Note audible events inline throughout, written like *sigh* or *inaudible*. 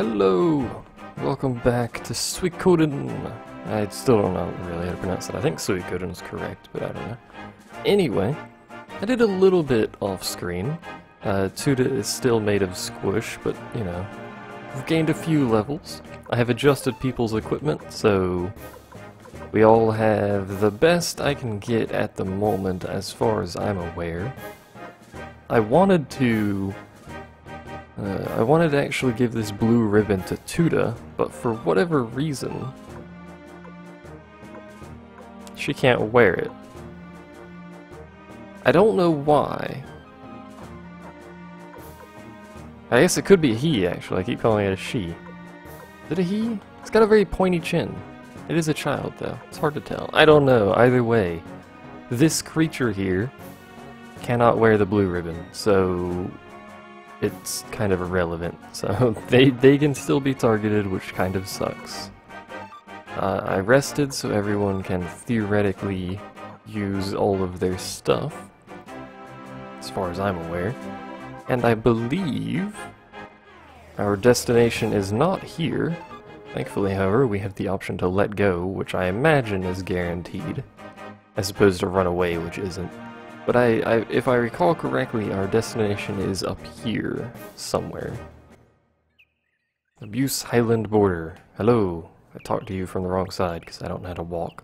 Hello! Welcome back to Suikoden. I still don't know really how to pronounce it. I think Suikoden is correct, but I don't know. Anyway, I did a little bit off screen. Uh, Tuta is still made of squish, but you know, I've gained a few levels. I have adjusted people's equipment, so we all have the best I can get at the moment as far as I'm aware. I wanted to uh, I wanted to actually give this blue ribbon to Tuta, but for whatever reason, she can't wear it. I don't know why. I guess it could be a he, actually. I keep calling it a she. Is it a he? It's got a very pointy chin. It is a child, though. It's hard to tell. I don't know. Either way, this creature here cannot wear the blue ribbon, so it's kind of irrelevant. *laughs* So they, they can still be targeted, which kind of sucks. Uh, I rested so everyone can theoretically use all of their stuff, as far as I'm aware. And I believe our destination is not here. Thankfully, however, we have the option to let go, which I imagine is guaranteed, as opposed to run away, which isn't. But I, I, if I recall correctly, our destination is up here, somewhere. Abuse Highland Border. Hello. I talked to you from the wrong side, because I don't know how to walk.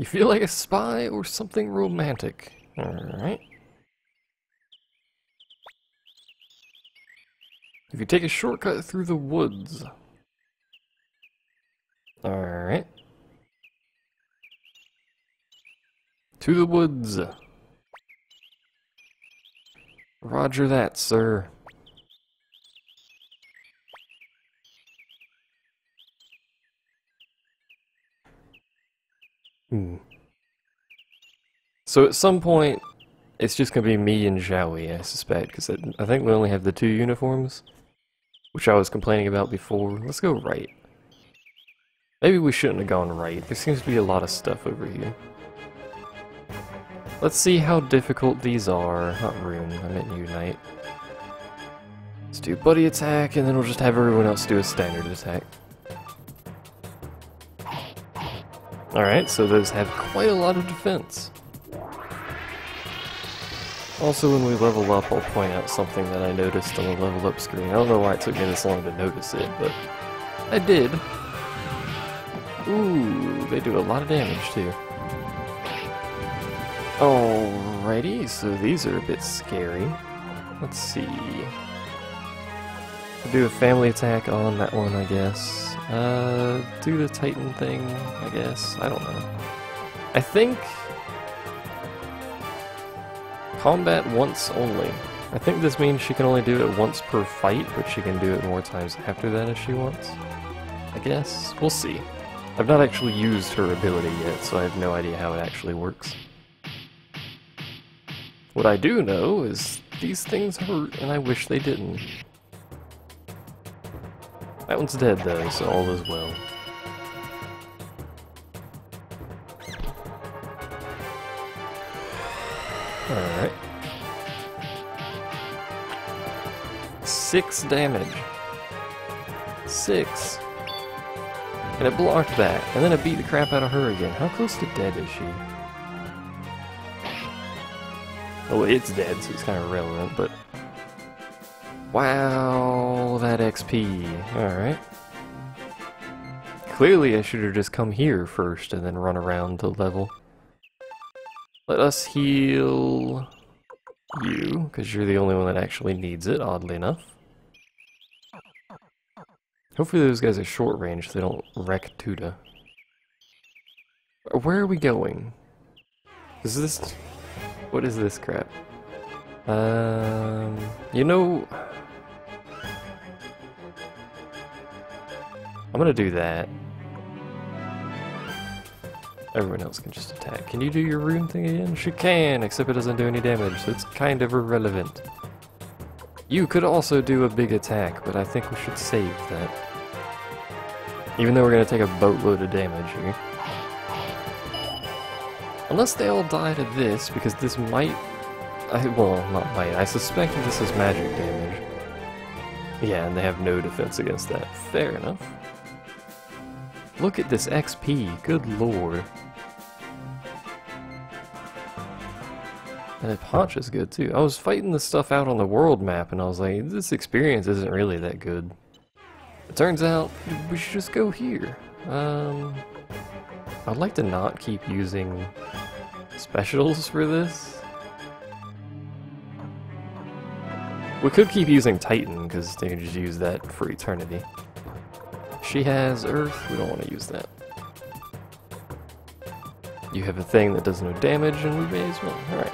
You feel like a spy or something romantic. Alright. If you take a shortcut through the woods. Alright. To the woods. Roger that, sir. Hmm. So at some point, it's just gonna be me and Jowie, I suspect, because I think we only have the two uniforms, which I was complaining about before. Let's go right. Maybe we shouldn't have gone right. There seems to be a lot of stuff over here. Let's see how difficult these are. Not rune, I meant unite. Let's do buddy attack, and then we'll just have everyone else do a standard attack. Alright, so those have quite a lot of defense. Also, when we level up, I'll point out something that I noticed on the level up screen. I don't know why it took me this long to notice it, but I did. Ooh, they do a lot of damage too. Alrighty, so these are a bit scary. Let's see. Do a family attack on that one, I guess. Uh, do the Titan thing, I guess. I don't know. I think combat once only. I think this means she can only do it once per fight, but she can do it more times after that if she wants. I guess. We'll see. I've not actually used her ability yet, so I have no idea how it actually works. What I do know is these things hurt, and I wish they didn't. That one's dead though, so all is well. Alright. Six damage. Six. And it blocked that, and then it beat the crap out of her again. How close to dead is she? Oh, it's dead, so it's kind of irrelevant, but Wow, that XP. Alright. Clearly I should have just come here first and then run around to level. Let us heal you, because you're the only one that actually needs it, oddly enough. Hopefully those guys are short range so they don't wreck Tuta. Where are we going? Is this... What is this crap? Um... You know... I'm gonna do that. Everyone else can just attack. Can you do your rune thing again? She can, except it doesn't do any damage, so it's kind of irrelevant. You could also do a big attack, but I think we should save that. Even though we're going to take a boatload of damage here. Unless they all die to this, because this might... I, well, not might. I suspect this is magic damage. Yeah, and they have no defense against that. Fair enough. Look at this XP, good lord. And the is good too. I was fighting this stuff out on the world map and I was like, this experience isn't really that good. It turns out we should just go here. Um, I'd like to not keep using specials for this. We could keep using Titan because they can just use that for eternity. She has Earth, we don't want to use that. You have a thing that does no damage and we may as well. Alright.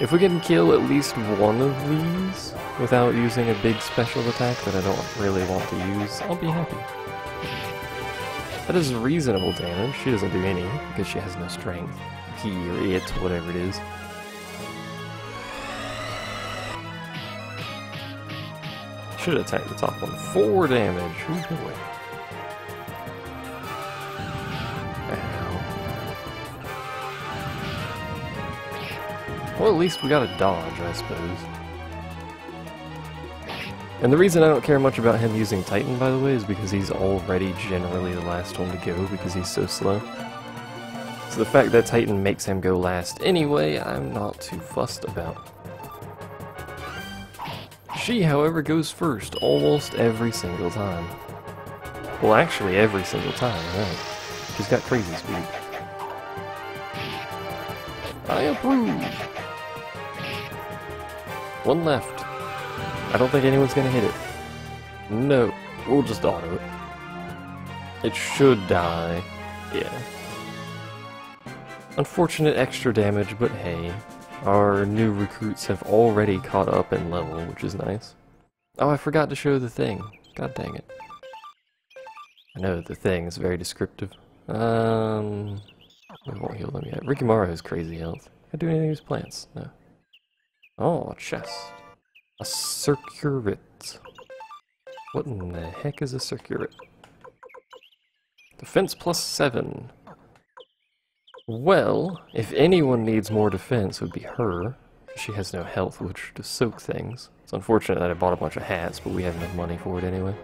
If we can kill at least one of these without using a big special attack that I don't really want to use, I'll be happy. That is reasonable damage. She doesn't do any because she has no strength. He or it, whatever it is. Should attack the top one. Four damage. Ooh, boy. Well, at least we got a dodge, I suppose. And the reason I don't care much about him using Titan, by the way, is because he's already generally the last one to go because he's so slow. So the fact that Titan makes him go last anyway, I'm not too fussed about. She, however, goes first almost every single time. Well, actually, every single time, right? She's got crazy speed. I approve! One left. I don't think anyone's gonna hit it. No. We'll just auto it. It should die. Yeah. Unfortunate extra damage, but hey. Our new recruits have already caught up in level, which is nice. Oh, I forgot to show the thing. God dang it. I know the thing is very descriptive. Um, we won't heal them yet. Rikimaru has crazy health. Can I do anything with plants? No. Oh, a chest. A circuit. What in the heck is a circuit? Defense plus 7. Well, if anyone needs more defense, it would be her. She has no health, which to soak things. It's unfortunate that I bought a bunch of hats, but we have enough money for it anyway.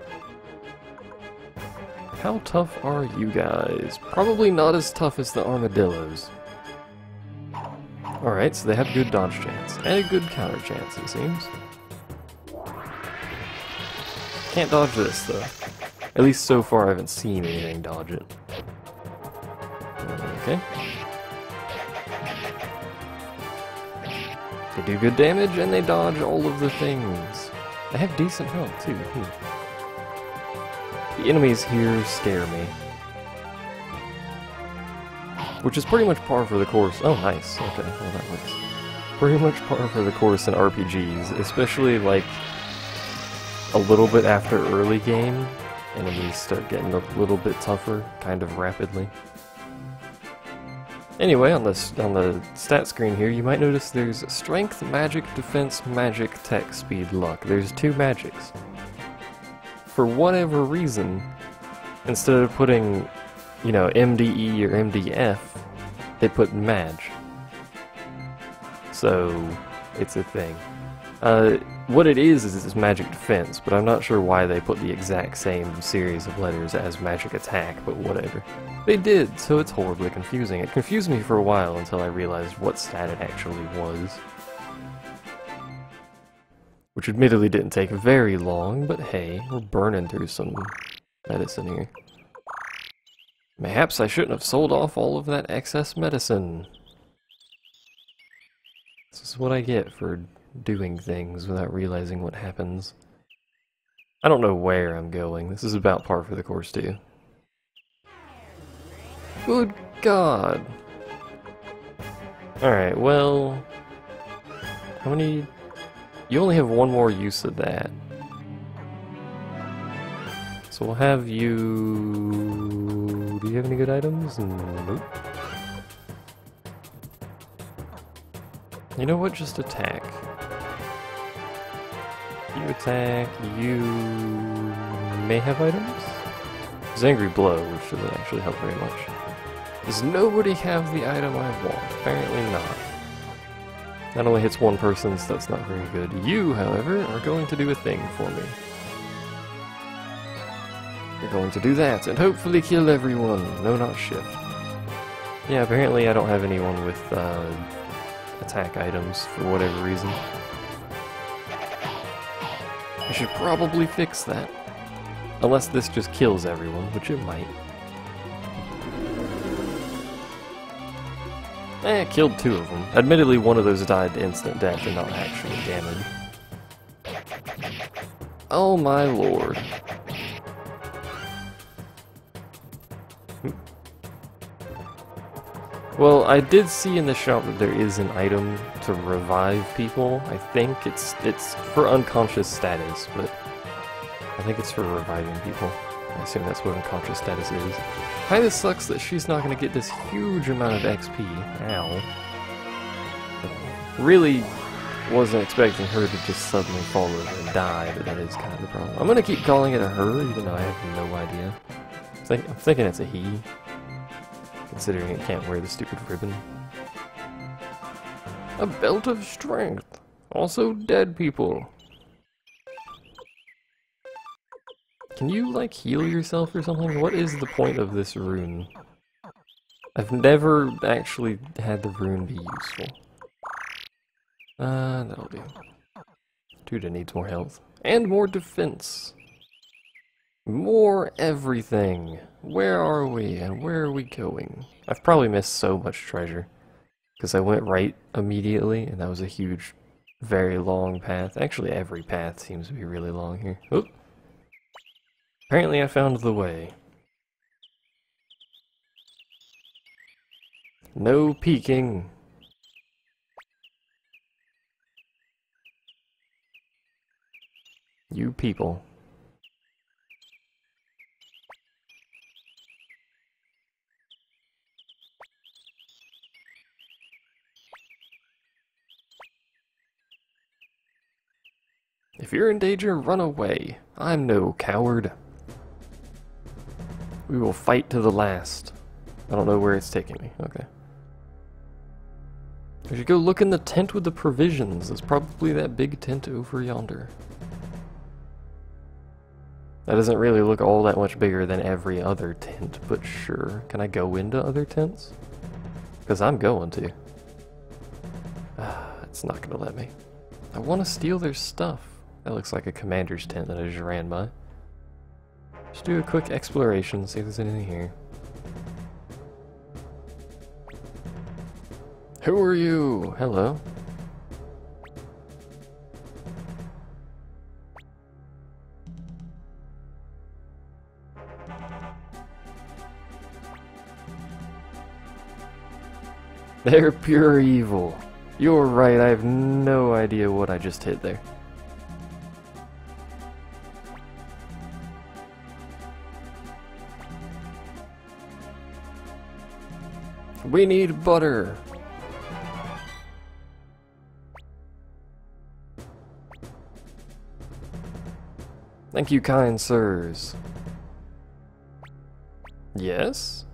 How tough are you guys? Probably not as tough as the armadillos. Alright, so they have good dodge chance, and a good counter chance, it seems. Can't dodge this, though. At least so far I haven't seen anything dodge it. Okay. They do good damage, and they dodge all of the things. They have decent health, too. Hmm. The enemies here scare me. Which is pretty much par for the course. Oh, nice. Okay, well that works. Pretty much par for the course in RPGs, especially like a little bit after early game, enemies start getting a little bit tougher, kind of rapidly. Anyway, on the, on the stat screen here, you might notice there's Strength, Magic, Defense, Magic, Tech, Speed, Luck. There's two magics. For whatever reason, instead of putting you know, MDE or MDF, they put Maj. So, it's a thing. Uh, what it is, is it's magic defense, but I'm not sure why they put the exact same series of letters as magic attack, but whatever. They did, so it's horribly confusing. It confused me for a while until I realized what stat it actually was. Which admittedly didn't take very long, but hey, we're burning through some medicine here. Perhaps I shouldn't have sold off all of that excess medicine. This is what I get for doing things without realizing what happens. I don't know where I'm going. This is about par for the course, too. Good God. Alright, well... How many... You only have one more use of that. So we'll have you do you have any good items? Nope. You know what? Just attack. You attack, you may have items? His Angry Blow, which doesn't actually help very much. Does nobody have the item I want? Apparently not. That only hits one person, so that's not very good. You, however, are going to do a thing for me. You're going to do that, and hopefully kill everyone. No, not shift. Yeah, apparently I don't have anyone with uh, attack items for whatever reason. Should probably fix that. Unless this just kills everyone, which it might. Eh, killed two of them. Admittedly, one of those died to instant death and not actually damage. Oh my lord. Well, I did see in the shop that there is an item to revive people. I think it's it's for unconscious status, but I think it's for reviving people. I assume that's what unconscious status is. Kinda sucks that she's not gonna get this huge amount of XP. Ow. Really wasn't expecting her to just suddenly fall over and die, but that is kind of the problem. I'm gonna keep calling it a her, even though I have no idea. I'm thinking it's a he considering it can't wear the stupid ribbon. A belt of strength. Also dead people. Can you, like, heal yourself or something? What is the point of this rune? I've never actually had the rune be useful. Uh, that'll do. Dude, needs more health. And more defense. More everything. Where are we and where are we going? I've probably missed so much treasure. Because I went right immediately and that was a huge, very long path. Actually, every path seems to be really long here. Oop. Apparently I found the way. No peeking. You people. If you're in danger, run away. I'm no coward. We will fight to the last. I don't know where it's taking me. Okay. I should go look in the tent with the provisions. It's probably that big tent over yonder. That doesn't really look all that much bigger than every other tent, but sure. Can I go into other tents? Because I'm going to. *sighs* it's not going to let me. I want to steal their stuff. That looks like a commander's tent that I just ran by. Just do a quick exploration, see if there's anything here. Who are you? Hello. They're pure evil. You're right, I have no idea what I just hit there. We need butter. Thank you, kind sirs. Yes?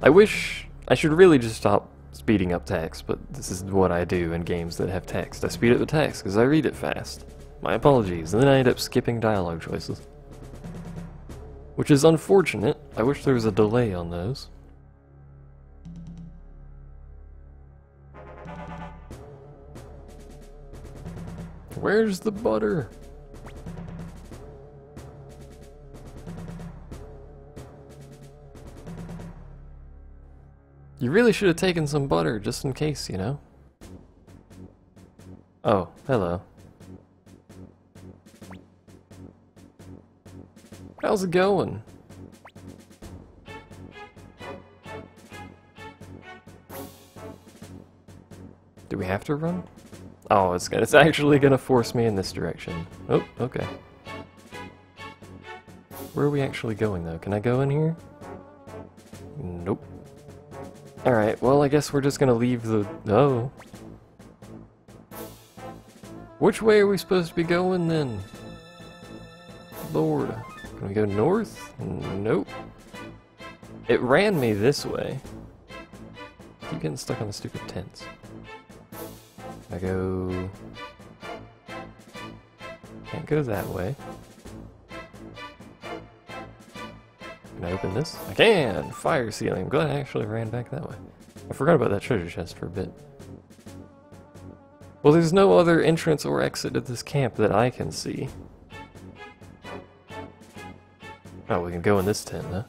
I wish... I should really just stop speeding up text, but this is what I do in games that have text. I speed up the text because I read it fast. My apologies, and then I end up skipping dialogue choices. Which is unfortunate. I wish there was a delay on those. Where's the butter? You really should have taken some butter, just in case, you know? Oh, hello. How's it going? Do we have to run? Oh, it's it's actually gonna force me in this direction. Oh, okay. Where are we actually going though? Can I go in here? Nope. Alright, well I guess we're just gonna leave the... Oh. Which way are we supposed to be going then? Lord. Can we go north? Nope. It ran me this way. Keep getting stuck on the stupid tents. I go... Can't go that way. Can I open this? I can! Fire Sealing. I'm glad I actually ran back that way. I forgot about that treasure chest for a bit. Well, there's no other entrance or exit to this camp that I can see. Oh, we can go in this tent, huh?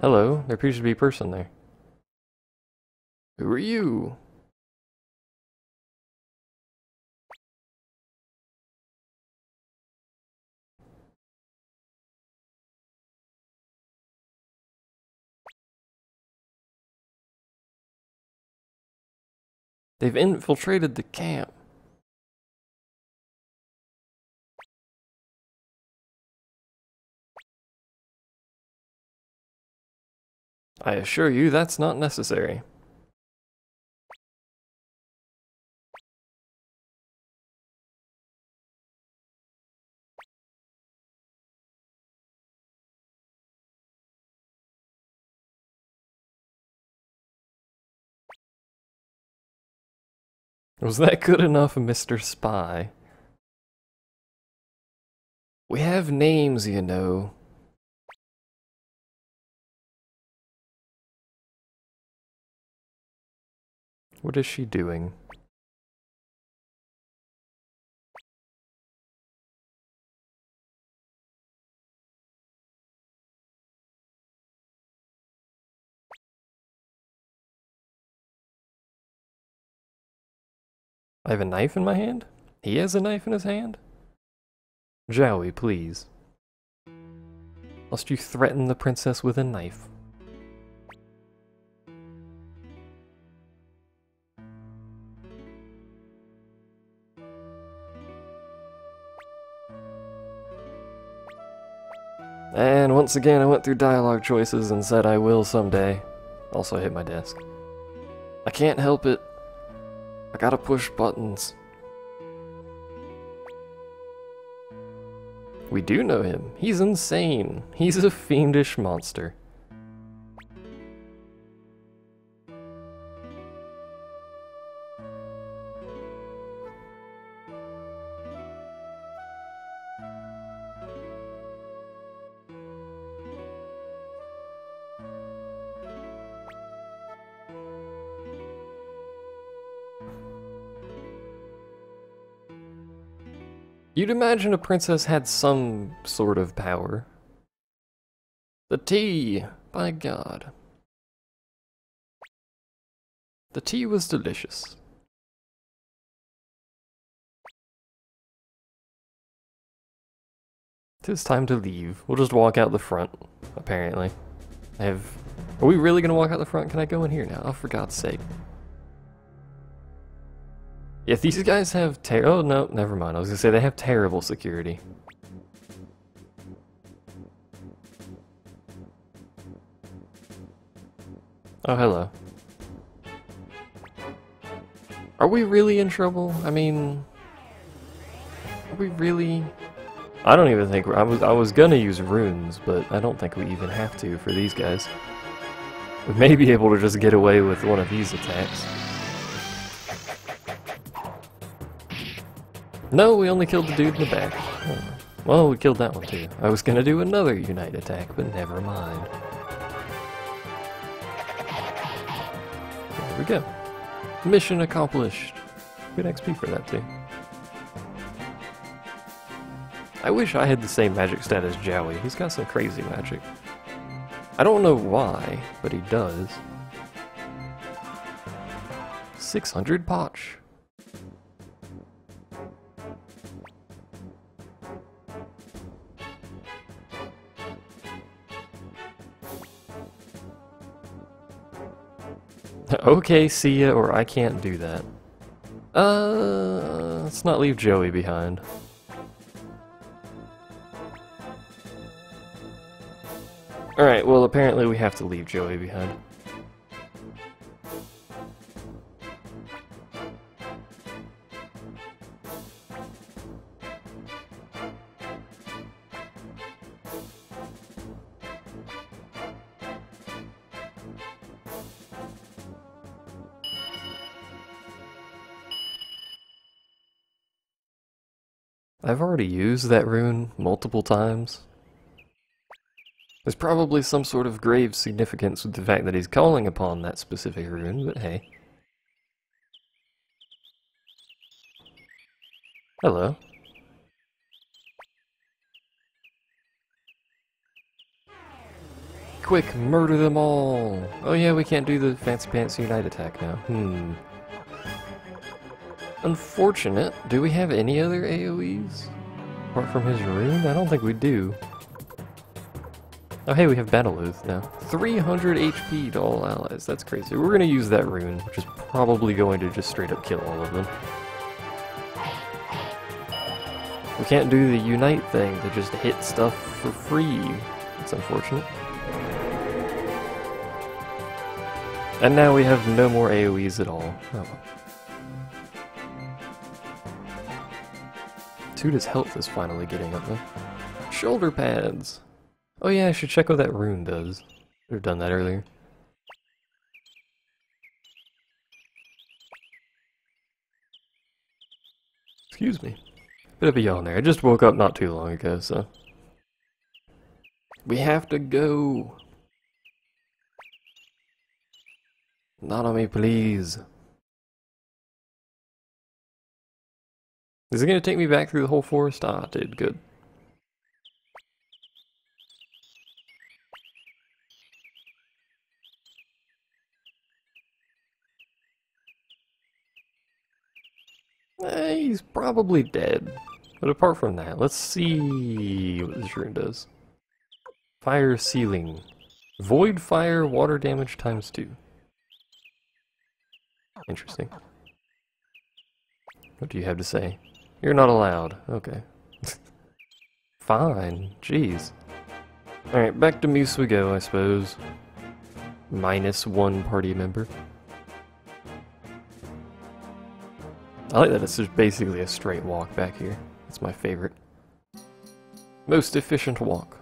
Hello, there appears to be a person there. Who are you? They've infiltrated the camp. I assure you that's not necessary. Was that good enough, Mr. Spy? We have names, you know. What is she doing? I have a knife in my hand? He has a knife in his hand? Jowie, please. Must you threaten the princess with a knife? And once again, I went through dialogue choices and said I will someday. Also hit my desk. I can't help it. I gotta push buttons. We do know him. He's insane. He's a fiendish monster. You'd imagine a princess had some sort of power. The tea! By God. The tea was delicious. Tis time to leave. We'll just walk out the front, apparently. I have... Are we really gonna walk out the front? Can I go in here now? Oh, for God's sake. If these guys have ter- oh no, never mind. I was gonna say they have terrible security. Oh, hello. Are we really in trouble? I mean, are we really? I don't even think I was. I was gonna use runes, but I don't think we even have to for these guys. We may be able to just get away with one of these attacks. No, we only killed the dude in the back. Oh. Well, we killed that one too. I was gonna do another Unite attack, but never mind. There we go. Mission accomplished. Good XP for that too. I wish I had the same magic stat as Jowie. He's got some crazy magic. I don't know why, but he does. 600 potch. *laughs* okay, see ya, or I can't do that. Uh, let's not leave Jowie behind. Alright, well apparently we have to leave Jowie behind. Already used that rune multiple times. There's probably some sort of grave significance with the fact that he's calling upon that specific rune, but hey. Hello. Quick, murder them all! Oh yeah, we can't do the Fancy Pants Unite attack now. Hmm. Unfortunate. Do we have any other AoEs? Apart from his rune? I don't think we do. Oh hey, we have Battle Oath now. 300 HP to all allies. That's crazy. We're gonna use that rune, which is probably going to just straight up kill all of them. We can't do the Unite thing to just hit stuff for free. It's unfortunate. And now we have no more AoEs at all. Oh. Tuta's health is finally getting up there. Shoulder pads! Oh yeah, I should check what that rune does. Should have done that earlier. Excuse me. Bit of a yawn there. I just woke up not too long ago, so... We have to go! Not on me, please. Is it going to take me back through the whole forest? Ah, did. Good. Eh, he's probably dead. But apart from that, let's see what this rune does. Fire Sealing. Void fire, water damage times two. Interesting. What do you have to say? You're not allowed. Okay. *laughs* Fine. Jeez. Alright, back to Muse we go, I suppose. Minus one party member. I like that it's just basically a straight walk back here. It's my favorite. Most efficient walk.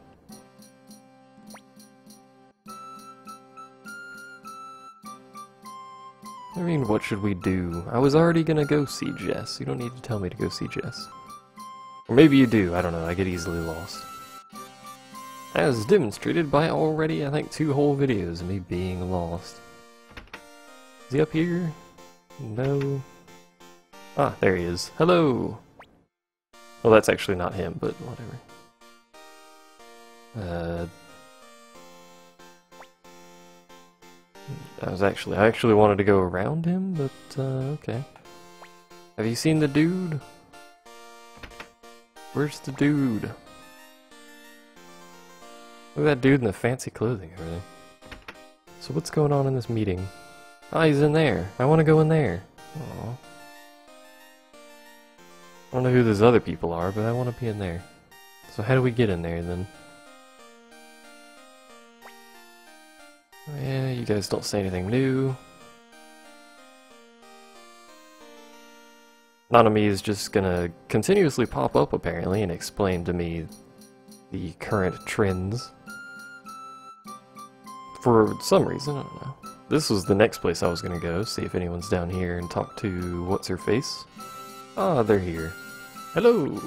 I mean, what should we do? I was already gonna go see Jess. You don't need to tell me to go see Jess. Or maybe you do, I don't know, I get easily lost. As demonstrated by already, I think, two whole videos of me being lost. Is he up here? No. Ah, there he is. Hello! Well, that's actually not him, but whatever. Uh, I was actually, I actually wanted to go around him, but, uh, okay. Have you seen the dude? Where's the dude? Look at that dude in the fancy clothing everything. So what's going on in this meeting? Ah, he's in there. I want to go in there. Aww. I don't know who those other people are, but I want to be in there. So how do we get in there then? Yeah, you guys don't say anything new. Nanami is just gonna continuously pop up apparently and explain to me the current trends. For some reason, I don't know. This was the next place I was gonna go, see if anyone's down here and talk to what's-her-face. Ah, they're here. Hello!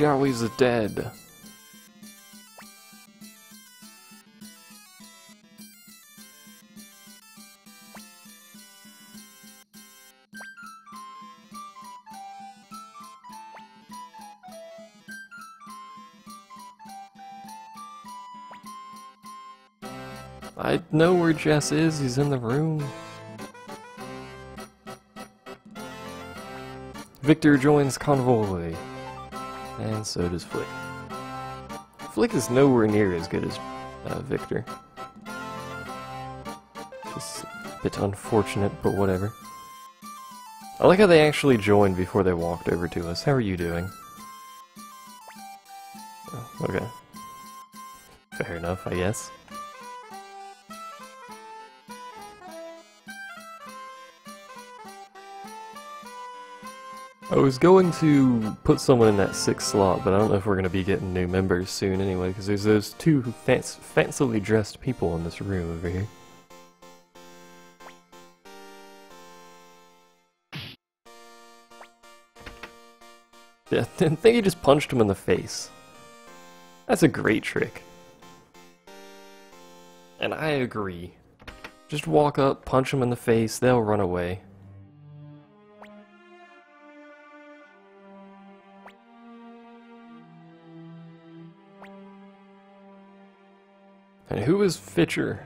Jowie's dead. I know where Jess is, he's in the room. Victor joins convoy. And so does Flick. Flick is nowhere near as good as uh, Victor. Just a bit unfortunate, but whatever. I like how they actually joined before they walked over to us. How are you doing? Oh, okay. Fair enough, I guess. I was going to put someone in that sixth slot, but I don't know if we're going to be getting new members soon anyway, because there's those two fanc fancily dressed people in this room over here. Yeah, *laughs* I think he just punched him in the face. That's a great trick. And I agree. Just walk up, punch him in the face, they'll run away. And who is Fitcher?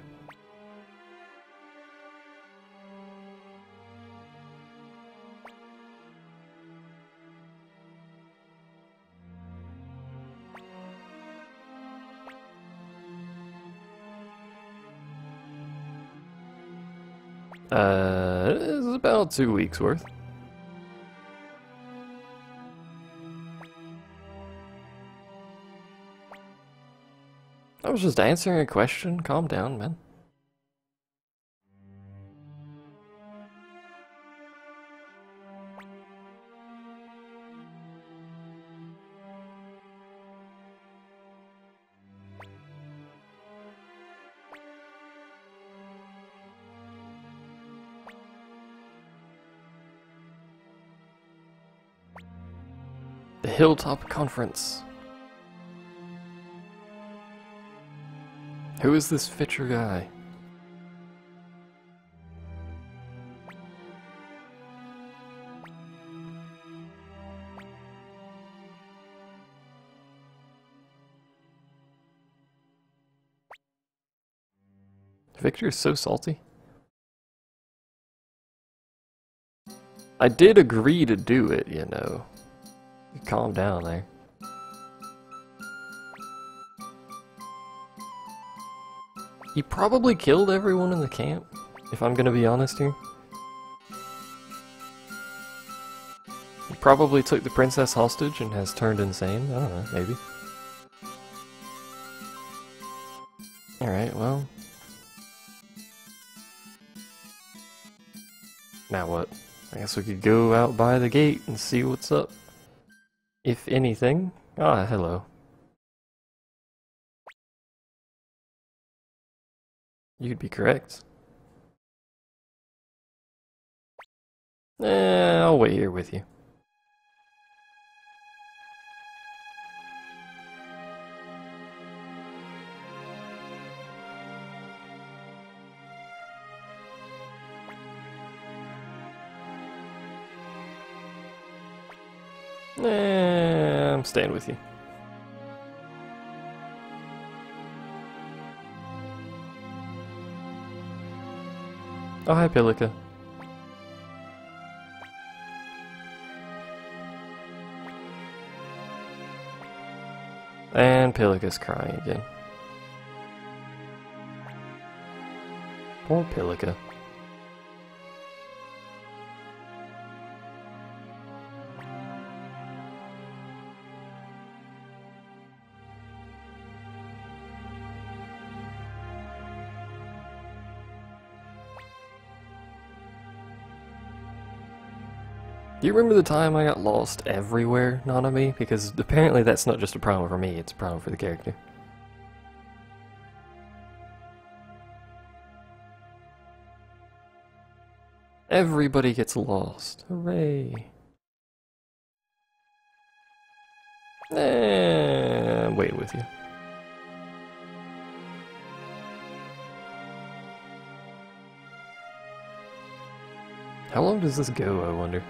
Uh, it's about two weeks worth. I was just answering a question. Calm down, man. The Hilltop Conference. Who is this Fitcher guy? Victor is so salty. I did agree to do it, you know. Calm down there. He probably killed everyone in the camp, if I'm gonna be honest here. He probably took the princess hostage and has turned insane. I don't know, maybe. Alright, well. Now what? I guess we could go out by the gate and see what's up. If anything. Ah, hello. You'd be correct. Eh, I'll wait here with you. Eh, I'm staying with you. Oh, hi, Pilica. And Pilica's crying again. Poor Pilica. You remember the time I got lost everywhere, Nanami? Because apparently that's not just a problem for me, it's a problem for the character. Everybody gets lost. Hooray. Eh, waiting with you. How long does this go, I wonder?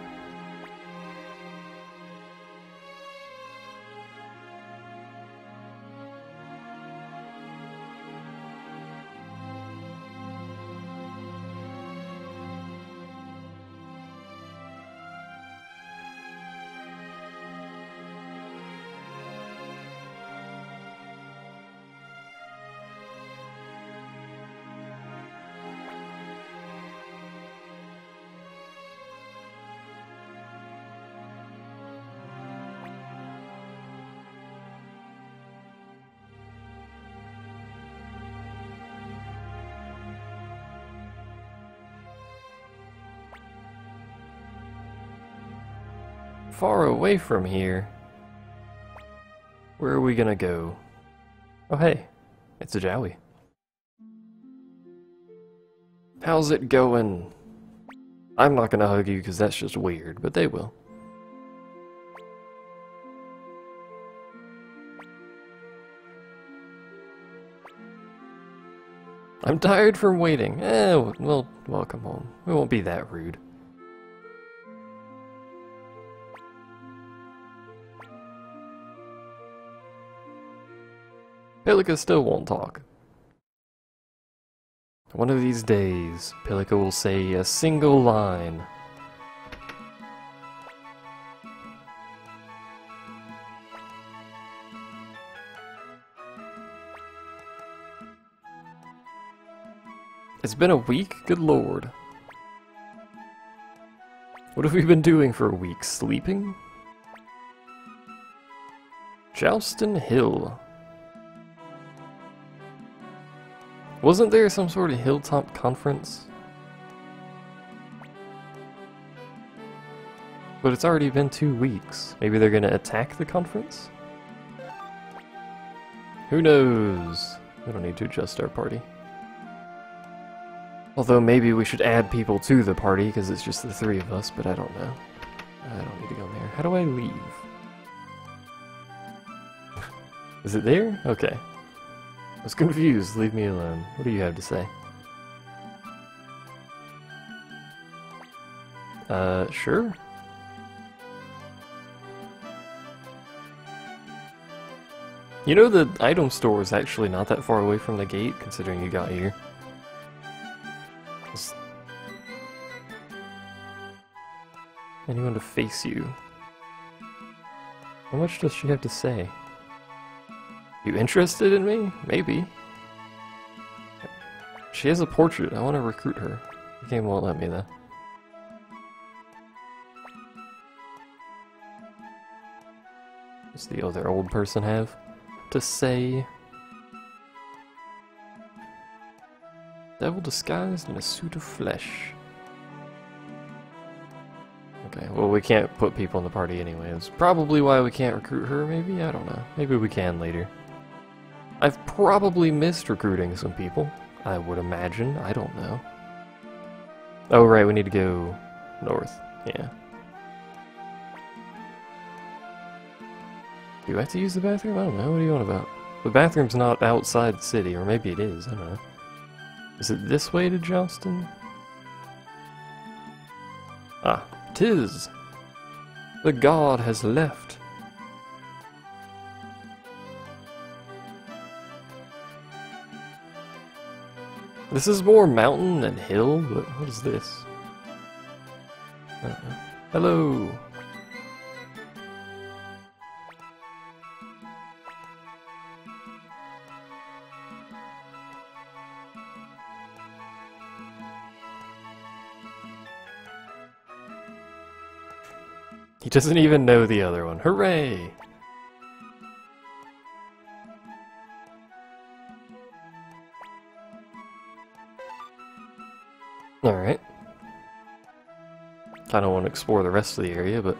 far away from here. Where are we gonna go? Oh hey, it's a Jowie. How's it going? I'm not gonna hug you because that's just weird, but they will. I'm tired from waiting. Eh, well, welcome home. We won't be that rude. Pilika still won't talk. One of these days, Pilika will say a single line. It's been a week? Good lord. What have we been doing for a week? Sleeping? Jowston Hill. Wasn't there some sort of hilltop conference? But it's already been two weeks. Maybe they're gonna attack the conference? Who knows? We don't need to adjust our party. Although maybe we should add people to the party because it's just the three of us, but I don't know. I don't need to go there. How do I leave? *laughs* Is it there? Okay. I was confused. Leave me alone. What do you have to say? Uh, sure. You know the item store is actually not that far away from the gate, considering you got here. Anyone to face you? How much does she have to say? You interested in me? Maybe. She has a portrait. I want to recruit her. The game won't let me though. What's the other old person have to say? Devil disguised in a suit of flesh. Okay, well we can't put people in the party anyway. It's probably why we can't recruit her, maybe? I don't know. Maybe we can later. I've probably missed recruiting some people. I would imagine. I don't know. Oh, right, we need to go north. Yeah. Do I have to use the bathroom? I don't know. What are you on about? The bathroom's not outside the city, or maybe it is. I don't know. Is it this way to Jowston? Ah, tis. The god has left. This is more mountain than hill, but what is this? Uh. Hello! He doesn't even know the other one. Hooray! I don't want to explore the rest of the area, but...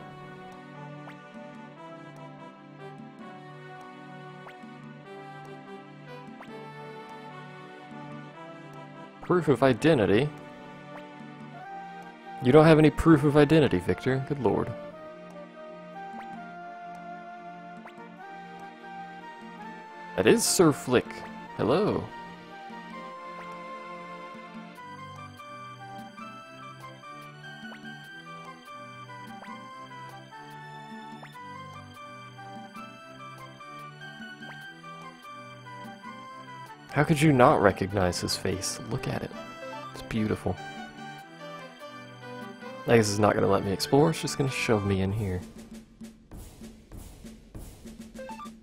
Proof of identity? You don't have any proof of identity, Victor. Good lord. That is Sir Flik. Hello. How could you not recognize his face? Look at it. It's beautiful. I guess it's not going to let me explore, it's just going to shove me in here.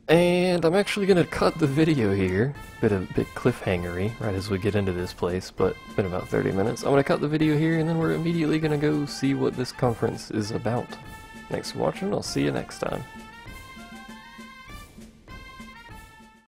And I'm actually going to cut the video here. Bit of bit cliffhangery right as we get into this place, but been about 30 minutes. I'm going to cut the video here and then we're immediately going to go see what this conference is about. Thanks for watching, I'll see you next time.